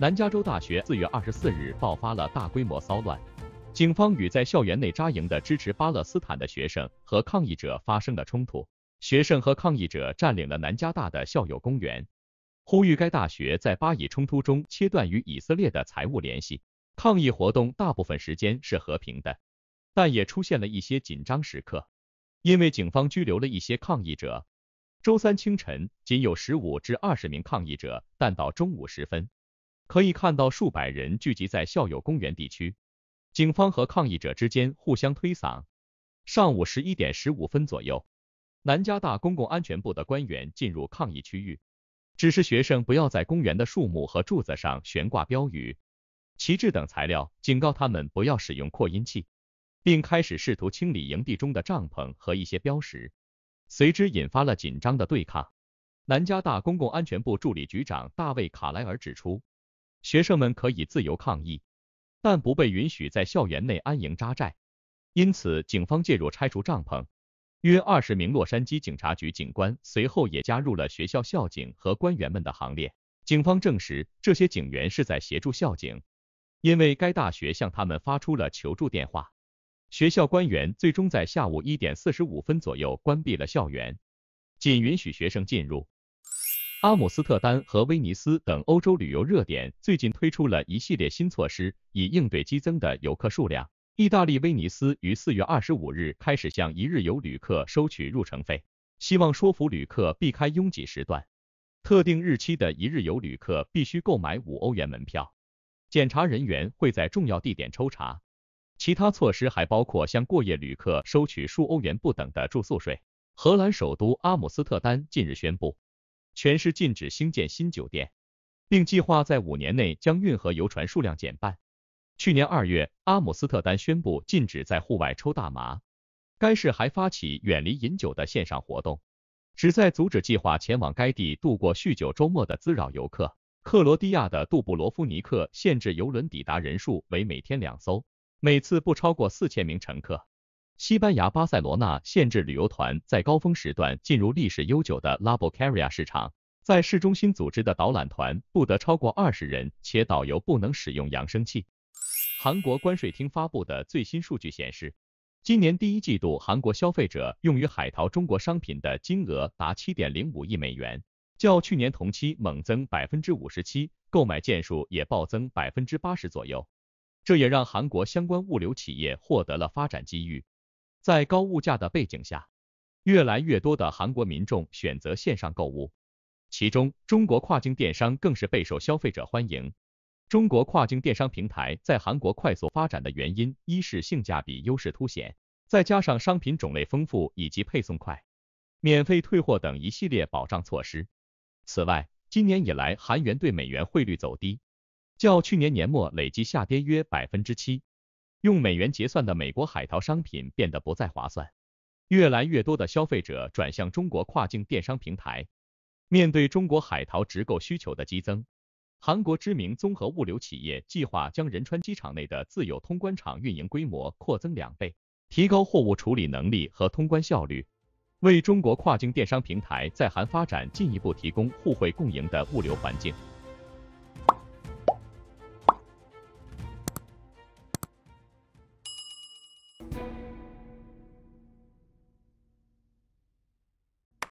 南加州大学四月二十四日爆发了大规模骚乱，警方与在校园内扎营的支持巴勒斯坦的学生和抗议者发生了冲突。学生和抗议者占领了南加大的校友公园，呼吁该大学在巴以冲突中切断与以色列的财务联系。抗议活动大部分时间是和平的，但也出现了一些紧张时刻，因为警方拘留了一些抗议者。周三清晨，仅有十五至二十名抗议者，但到中午时分。可以看到数百人聚集在校友公园地区，警方和抗议者之间互相推搡。上午十一点十五分左右，南加大公共安全部的官员进入抗议区域，指示学生不要在公园的树木和柱子上悬挂标语、旗帜等材料，警告他们不要使用扩音器，并开始试图清理营地中的帐篷和一些标识，随之引发了紧张的对抗。南加大公共安全部助理局长大卫卡莱尔指出。学生们可以自由抗议，但不被允许在校园内安营扎寨。因此，警方介入拆除帐篷。约二十名洛杉矶警察局警官随后也加入了学校校警和官员们的行列。警方证实，这些警员是在协助校警，因为该大学向他们发出了求助电话。学校官员最终在下午一点四十五分左右关闭了校园，仅允许学生进入。阿姆斯特丹和威尼斯等欧洲旅游热点最近推出了一系列新措施，以应对激增的游客数量。意大利威尼斯于四月二十五日开始向一日游旅客收取入城费，希望说服旅客避开拥挤时段。特定日期的一日游旅客必须购买五欧元门票，检查人员会在重要地点抽查。其他措施还包括向过夜旅客收取数欧元不等的住宿税。荷兰首都阿姆斯特丹近日宣布。全市禁止兴建新酒店，并计划在五年内将运河游船数量减半。去年二月，阿姆斯特丹宣布禁止在户外抽大麻。该市还发起远离饮酒的线上活动，旨在阻止计划前往该地度过酗酒周末的滋扰游客。克罗地亚的杜布罗夫尼克限制游轮抵达人数为每天两艘，每次不超过四千名乘客。西班牙巴塞罗那限制旅游团在高峰时段进入历史悠久的拉布卡利亚市场，在市中心组织的导览团不得超过二十人，且导游不能使用扬声器。韩国关税厅发布的最新数据显示，今年第一季度韩国消费者用于海淘中国商品的金额达七点零五亿美元，较去年同期猛增百分之五十七，购买件数也暴增百分之八十左右，这也让韩国相关物流企业获得了发展机遇。在高物价的背景下，越来越多的韩国民众选择线上购物，其中中国跨境电商更是备受消费者欢迎。中国跨境电商平台在韩国快速发展的原因，一是性价比优势凸显，再加上商品种类丰富以及配送快、免费退货等一系列保障措施。此外，今年以来韩元对美元汇率走低，较去年年末累计下跌约百分之七。用美元结算的美国海淘商品变得不再划算，越来越多的消费者转向中国跨境电商平台。面对中国海淘直购需求的激增，韩国知名综合物流企业计划将仁川机场内的自有通关场运营规模扩增两倍，提高货物处理能力和通关效率，为中国跨境电商平台在韩发展进一步提供互惠共赢的物流环境。